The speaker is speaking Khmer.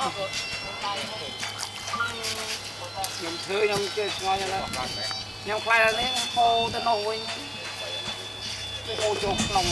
ខ្ញុំធ្វើខ្ញុំជឿឆ្ងល់យ៉ាងណាខ្ញុំខ្លាចនេះហូរទៅនោះវិញហូរចូលក្នុង